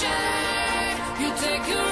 you take your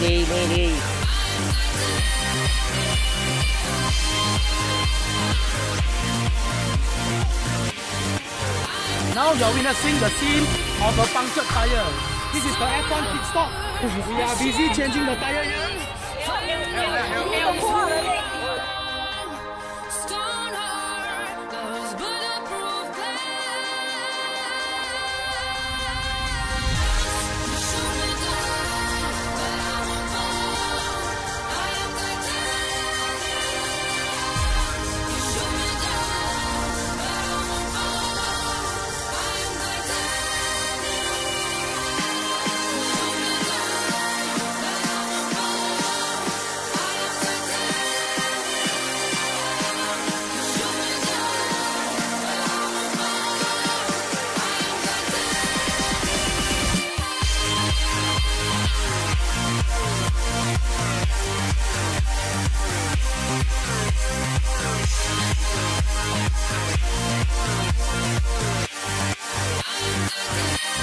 Mayday, mayday. Now you're witnessing the scene of a punctured tire. This is the F1 pit stop. we are busy changing the tire here.